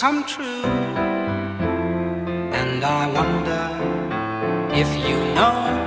come true. And I wonder if you know